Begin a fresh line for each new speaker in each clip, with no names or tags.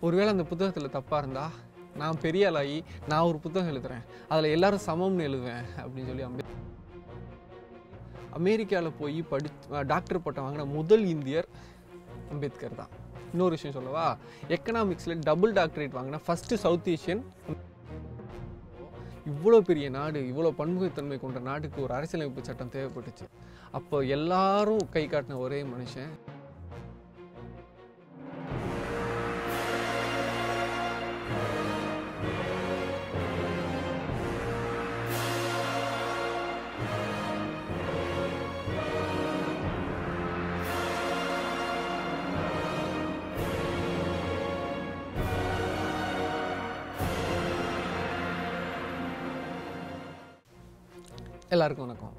ஒருவேளை அந்த புத்தகத்தில் தப்பாக இருந்தால் நான் பெரிய ஆளாகி நான் ஒரு புத்தகம் எழுதுகிறேன் அதில் எல்லாரும் சமம்னு எழுதுவேன் அப்படின்னு சொல்லி அம்பே அமெரிக்காவில் போய் படி டாக்டர் பட்டம் வாங்கின முதல் இந்தியர் அம்பேத்கர் தான். இன்னொரு விஷயம் சொல்லவா? எக்கனாமிக்ஸில் டபுள் டாக்டரேட் வாங்கின ஃபஸ்ட்டு சவுத் ஏஷியன் இவ்வளோ பெரிய நாடு இவ்வளோ பன்முகத்தன்மை கொண்ட நாட்டுக்கு ஒரு அரசியலமைப்பு சட்டம் தேவைப்பட்டுச்சு. அப்போ எல்லாரும் கை காட்டின ஒரே மனுஷன் எல்லாருக்கும் வணக்கம்.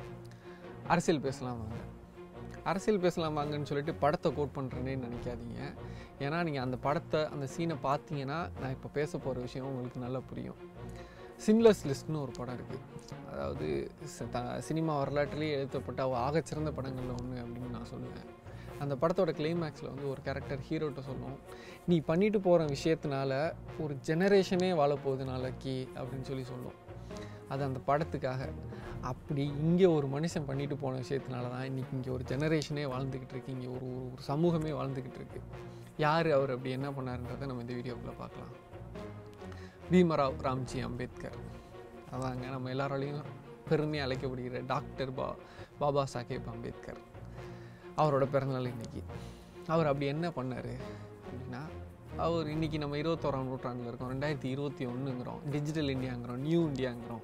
அரசியல் பேசலாம் வாங்க. அரசியல் பேசலாம் வாங்கன்னு சொல்லிட்டு படத்தை கோட் பண்ணுறேன்னு நினைக்காதீங்க. ஏன்னா நீங்கள் அந்த படத்தை அந்த சீனை பார்த்தீங்கன்னா நான் இப்போ பேச போகிற விஷயம் உங்களுக்கு நல்லா புரியும். சிம்லஸ் லிஸ்ட்னு ஒரு படம் இருக்குது அதாவது சினிமா வரலாற்றிலேயே எழுதப்பட்ட ஆகச்சிறந்த படங்களில் ஒன்று அப்படின்னு நான் சொல்லுவேன். அந்த படத்தோட கிளைமேக்ஸில் வந்து ஒரு கேரக்டர் ஹீரோட்ட சொல்லும் நீ பண்ணிட்டு போகிற விஷயத்தினால ஒரு ஜெனரேஷனே வாழப்போகுது நாளைக்கு அப்படின்னு சொல்லி சொல்லும். அது அந்த படத்துக்காக. அப்படி இங்கே ஒரு மனுஷன் பண்ணிட்டு போன விஷயத்தினால தான் இன்றைக்கி இங்கே ஒரு ஜெனரேஷனே வாழ்ந்துக்கிட்டு இருக்கு. இங்கே ஒரு ஒரு ஒரு சமூகமே வாழ்ந்துக்கிட்டு இருக்கு. யார் அவர் அப்படி என்ன பண்ணாருன்றதை நம்ம இந்த வீடியோக்குள்ளே பார்க்கலாம். பீமராவ் ராம்ஜி அம்பேத்கர். அதாங்க நம்ம எல்லாராலையும் பெருமையாக அழைக்கப்படுகிற டாக்டர் பா பாபா சாஹேப் அம்பேத்கர். அவரோட பிறந்தநாள் இன்றைக்கி அவர் அப்படி என்ன பண்ணார் அப்படின்னா அவர் இன்றைக்கி நம்ம இருபத்தோராம் நூற்றாண்டில் இருக்கோம் ரெண்டாயிரத்தி இருபத்தி ஒன்றுங்கிறோம் டிஜிட்டல் இந்தியாங்கிறோம் நியூ இந்தியாங்கிறோம்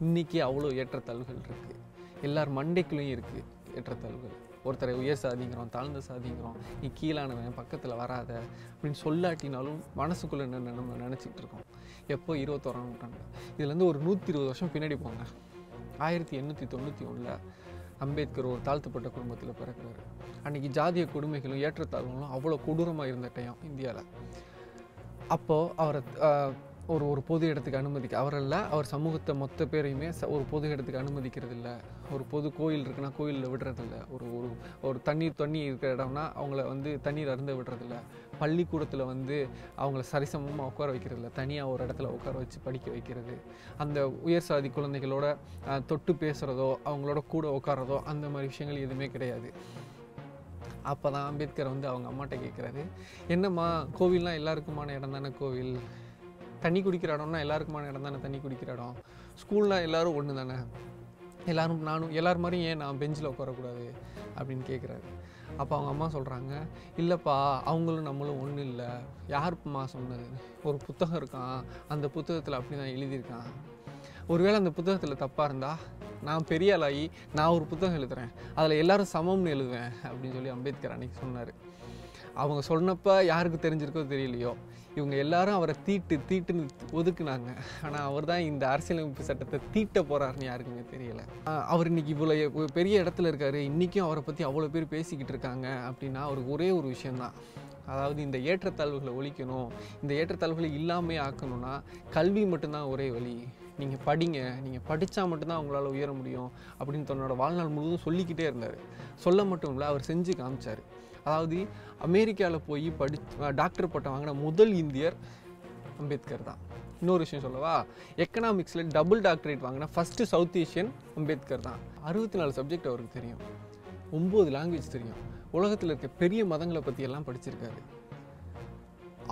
இன்றைக்கி அவ்வளோ ஏற்றத்தாழ்வுகள் இருக்குது எல்லார் மண்டைக்குள்ளேயும் இருக்குது ஏற்றத்தாழ்வுகள். ஒருத்தரை உயர் சாதிங்கிறோம் தாழ்ந்த சாதிங்கிறோம். நீ கீழானவன் பக்கத்தில் வராத அப்படின்னு சொல்லாட்டினாலும் மனசுக்குள்ளே என்ன நம்ம நினச்சிக்கிட்டு இருக்கோம். எப்போ இருபத்தோராம் நூற்றாண்டு? இதுலேருந்து ஒரு நூற்றி இருபது வருஷம் பின்னாடி போங்க. ஆயிரத்தி எண்ணூற்றி தொண்ணூற்றி ஒன்றில் அம்பேத்கர் ஒரு தாழ்த்தப்பட்ட குடும்பத்தில் பிறக்கிறாரு. அன்றைக்கி ஜாதிய கொடுமைகளும் ஏற்றத்தாழ்வுகளும் அவ்வளோ கொடூரமாக இருந்த டைம் இந்தியாவில் அப்போது அவரை ஒரு ஒரு பொது இடத்துக்கு அனுமதிக்க அவரல்ல அவர் சமூகத்தை மொத்த பேரையுமே ச- ஒரு பொது இடத்துக்கு அனுமதிக்கிறது இல்லை ஒரு பொது கோயில் இருக்குன்னா கோயிலில் விடுறதில்ல. ஒரு ஒரு ஒரு தண்ணீர் தண்ணி இருக்கிற இடம்னா அவங்கள வந்து தண்ணீர் அருந்த விடுறதில்ல. பள்ளிக்கூடத்தில் வந்து அவங்கள சரிசமமாக உட்கார வைக்கிறதில்ல. தனியாக ஒரு இடத்துல உட்கார வச்சு படிக்க வைக்கிறது. அந்த உயர் சாதி குழந்தைகளோட தொட்டு பேசுகிறதோ அவங்களோட கூட உட்காரதோ அந்த மாதிரி விஷயங்கள் எதுவுமே கிடையாது. அப்போ தான் அம்பேத்கர் வந்து அவங்க அம்மாட்ட கேட்குறாரு என்னம்மா கோவில்லாம் எல்லாருக்குமான இடம் தானே கோவில்? தண்ணி குடிக்கிற இடம்னா எல்லாருக்குமான இடம் தானே தண்ணி குடிக்கிற இடம். ஸ்கூலில் எல்லாரும் ஒன்று தானே. எல்லோரும் நானும் எல்லார் மாதிரியும் ஏன் நான் பெஞ்சில் உட்காரக்கூடாது அப்படின்னு கேட்குறாரு அப்போ அவங்க அம்மா சொல்கிறாங்க இல்லைப்பா அவங்களும் நம்மளும் ஒன்றும் இல்லை. யாருப்பம்மா சொன்னது? ஒரு புத்தகம் இருக்கான். அந்த புத்தகத்தில் அப்படி தான் எழுதியிருக்கான். ஒருவேளை அந்த புத்தகத்தில் தப்பாக இருந்தா நான் பெரிய ஆளாகி நான் ஒரு புத்தகம் எழுதுகிறேன் அதில் எல்லோரும் சமம்னு எழுதுவேன் அப்படின்னு சொல்லி அம்பேத்கர் அன்னைக்கு சொன்னார். அவங்க சொன்னப்ப யாருக்கு தெரிஞ்சிருக்கோ தெரியலையோ இவங்க எல்லாரும் அவரை தீட்டு தீட்டுன்னு ஒதுக்குனாங்க. ஆனால் அவர் தான் இந்த அரசியலமைப்பு சட்டத்தை தீட்ட போகிறாருன்னு யாருக்குமே தெரியல. அவர் இன்னைக்கு இவ்வளோ பெரிய இடத்துல இருக்கார். இன்றைக்கும் அவரை பற்றி அவ்வளோ பேர் பேசிக்கிட்டு இருக்காங்க அப்படின்னா அவருக்கு ஒரே ஒரு விஷயந்தான் அதாவது இந்த ஏற்றத்தாழ்வுகளை ஒழிக்கணும். இந்த ஏற்றத்தாழ்வுகளை இல்லாமல் ஆக்கணும்னா கல்வி மட்டும்தான் ஒரே வழி. நீங்கள் படிங்க. நீங்கள் படித்தா மட்டும்தான் உங்களால் உயர முடியும் அப்படின்னு தன்னோட வாழ்நாள் முழுவதும் சொல்லிக்கிட்டே இருந்தார். சொல்ல மட்டும் இல்லை அவர் செஞ்சு காமிச்சார். அதாவது அமெரிக்காவில் போய் படி டாக்டர் பட்டம் வாங்கின முதல் இந்தியர் அம்பேத்கர் தான். இன்னொரு விஷயம் சொல்லவா? எக்கனாமிக்ஸில் டபுள் டாக்டரேட் வாங்கின ஃபஸ்ட்டு சவுத் ஏஷியன் அம்பேத்கர் தான். அறுபத்தி நாலு சப்ஜெக்ட் அவருக்கு தெரியும். ஒம்பது லாங்குவேஜ் தெரியும். உலகத்தில் இருக்க பெரிய மதங்களை பற்றியெல்லாம் படிச்சிருக்காரு.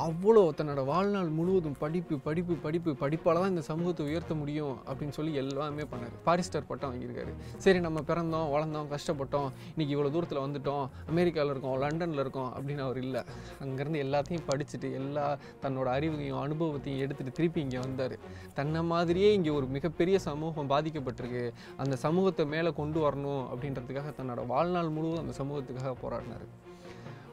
அவ்வளோ தன்னோட வாழ்நாள் முழுவதும் படிப்பு படிப்பு படிப்பு படிப்பால் தான் இந்த சமூகத்தை உயர்த்த முடியும் அப்படின்னு சொல்லி எல்லாமே பண்ணார். பாரிஸ்டர் பட்டம் வாங்கியிருக்காரு. சரி நம்ம பிறந்தோம் வளர்ந்தோம் கஷ்டப்பட்டோம் இன்றைக்கி இவ்வளோ தூரத்தில் வந்துட்டோம் அமெரிக்காவில் இருக்கோம் லண்டனில் இருக்கோம் அப்படின்னு அவர் இல்லை. அங்கேருந்து எல்லாத்தையும் படிச்சுட்டு எல்லா தன்னோட அறிவையும் அனுபவத்தையும் எடுத்துகிட்டு திருப்பி இங்கே வந்தார். தன்னை மாதிரியே இங்கே ஒரு மிகப்பெரிய சமூகம் பாதிக்கப்பட்டிருக்கு. அந்த சமூகத்தை மேலே கொண்டு வரணும் அப்படின்றதுக்காக தன்னோட வாழ்நாள் முழுவதும் அந்த சமூகத்துக்காக போராடினார்.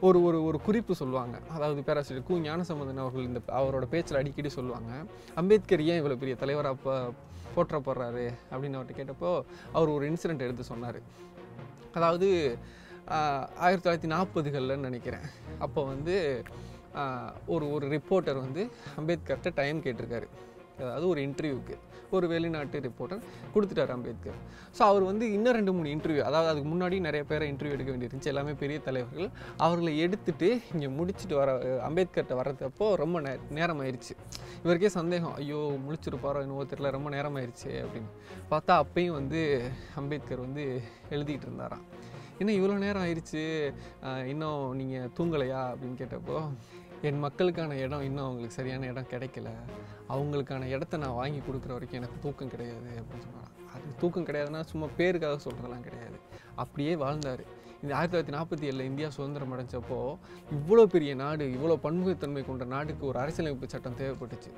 ஒரு ஒரு ஒரு குறிப்பு சொல்லுவாங்க. அதாவது பேராசிரியர் கு ஞானசம்பந்தன் அவர்கள் இந்த அவரோட பேச்சில் அடிக்கடி சொல்லுவாங்க அம்பேத்கர் ஏன் இவ்வளோ பெரிய தலைவராக ப போற்றப்படுறாரு அப்படின்னு அவர்கிட்ட கேட்டப்போ அவர் ஒரு இன்சிடெண்ட் எடுத்து சொன்னார். அதாவது ஆயிரத்தி தொள்ளாயிரத்தி நாற்பதுகளில் நினைக்கிறேன். அப்போ வந்து ஒரு ஒரு ரிப்போர்ட்டர் வந்து அம்பேத்கர்கிட்ட டைம் கேட்டிருக்காரு. அதாவது ஒரு இன்டர்வியூக்கு ஒரு வெளிநாட்டு ரிப்போர்ட்டர் கொடுத்துட்டார் அம்பேத்கர். ஸோ அவர் வந்து இன்னும் ரெண்டு மூணு இன்டர்வியூ அதாவது அதுக்கு முன்னாடி நிறைய பேரை இன்டர்வியூ எடுக்க வேண்டியிருந்துச்சு. எல்லாமே பெரிய தலைவர்கள். அவர்களை எடுத்துட்டு இங்கே முடிச்சுட்டு வர அம்பேத்கர்கிட்ட வர்றதப்போ ரொம்ப நே நேரம் ஆயிடுச்சு இவருக்கே சந்தேகம் ஐயோ முடிச்சிருப்பாரோ இன்னும் தெரியல ரொம்ப நேரம் ஆயிடுச்சு அப்படின்னு. பார்த்தா அப்பையும் வந்து அம்பேத்கர் வந்து எழுதிட்டு இருந்தாராம். இன்னும் இவ்வளோ நேரம் ஆயிடுச்சு இன்னும் நீங்கள் தூங்கலையா? அப்படின்னு கேட்டப்போ என் மக்களுக்கான இடம் இன்னும் அவங்களுக்கு சரியான இடம் கிடைக்கல. அவங்களுக்கான இடத்த நான் வாங்கி கொடுக்குற வரைக்கும் எனக்கு தூக்கம் கிடையாது அப்படின்னு சொன்னாங்க. அது தூக்கம் கிடையாதுன்னா சும்மா பேருக்காக சொல்கிறதெல்லாம் கிடையாது. அப்படியே வாழ்ந்தார். இந்த ஆயிரத்தி தொள்ளாயிரத்தி நாற்பத்தி ஏழில் இந்தியா சுதந்திரம் அடைஞ்சப்போ இவ்வளோ பெரிய நாடு இவ்வளோ பன்முகத்தன்மை கொண்ட நாடுக்கு ஒரு அரசியலமைப்பு சட்டம் தேவைப்பட்டுச்சு.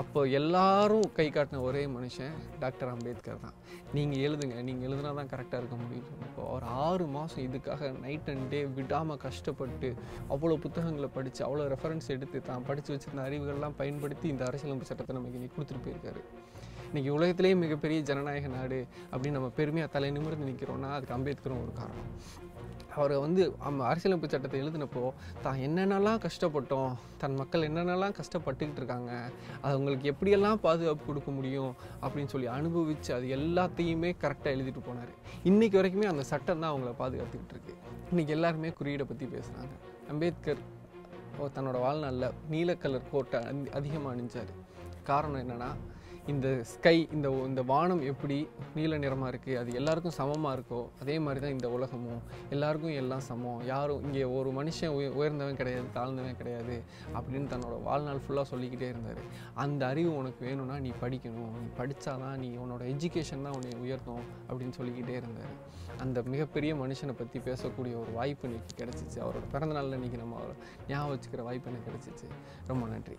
அப்போ எல்லாரும் கை காட்டின ஒரே மனுஷன் டாக்டர் அம்பேத்கர் தான். நீங்கள் எழுதுங்க நீங்கள் எழுதுனா தான் கரெக்டாக இருக்க முடியும் சொன்னப்போ ஒரு ஆறு மாதம் இதுக்காக நைட் அண்ட் டே விடாமல் கஷ்டப்பட்டு அவ்வளோ புத்தகங்களை படித்து அவ்வளோ ரெஃபரன்ஸ் எடுத்து தான் படித்து வச்சிருந்த அறிவுகள்லாம் பயன்படுத்தி இந்த அரசியலமைப்பு சட்டத்தை நமக்கு இன்னைக்கு கொடுத்துட்டு போயிருக்காரு. இன்றைக்கி உலகத்திலேயே மிகப்பெரிய ஜனநாயக நாடு அப்படின்னு நம்ம பெருமையாக தலை நிமிர்ந்து நிற்கிறோன்னா அதுக்கு அம்பேத்கரும் ஒரு காரணம். அவரை வந்து நம்ம அரசியலமைப்பு சட்டத்தை எழுதினப்போ தான் என்னென்னலாம் கஷ்டப்பட்டோம் தன் மக்கள் என்னென்னலாம் கஷ்டப்பட்டுக்கிட்டு இருக்காங்க அது அவங்களுக்கு எப்படியெல்லாம் பாதுகாப்பு கொடுக்க முடியும் அப்படின்னு சொல்லி அனுபவித்து அது எல்லாத்தையுமே கரெக்டாக எழுதிட்டு போனார். இன்றைக்கி வரைக்குமே அந்த சட்டம் தான் அவங்கள பாதுகாத்துக்கிட்டு இருக்கு. இன்றைக்கி எல்லாருமே குறியீடை பற்றி பேசுகிறாங்க அம்பேத்கர் ஓ, தன்னோட வாழ்நாளில் நீல கலர் கோட்டை அதிகமாக அணிஞ்சார். காரணம் என்னென்னா இந்த ஸ்கை இந்த இந்த வானம் எப்படி நீல நிறமாக இருக்குது அது எல்லாருக்கும் சமமாக இருக்கோ அதே மாதிரி தான் இந்த உலகமும். எல்லாருக்கும் எல்லாம் சமம். யாரும் இங்கே ஒரு மனுஷன் உய உயர்ந்தவன் கிடையாது தாழ்ந்தவன் கிடையாது அப்படின்னு தன்னோட வாழ்நாள் ஃபுல்லாக சொல்லிக்கிட்டே இருந்தார். அந்த அறிவு உனக்கு வேணும்னா நீ படிக்கணும். நீ படித்தாதான் நீ உன்னோட எஜுகேஷன் தான் உன்னை உயர்த்தும் அப்படின்னு சொல்லிக்கிட்டே இருந்தார். அந்த மிகப்பெரிய மனுஷனை பற்றி பேசக்கூடிய ஒரு வாய்ப்பு எனக்கு கிடச்சிச்சு. அவரோட பிறந்தநாளில் இன்றைக்கி நம்ம ஞாபகம் வச்சுக்கிற வாய்ப்பு எனக்கு கிடச்சிச்சு. ரொம்ப நன்றி.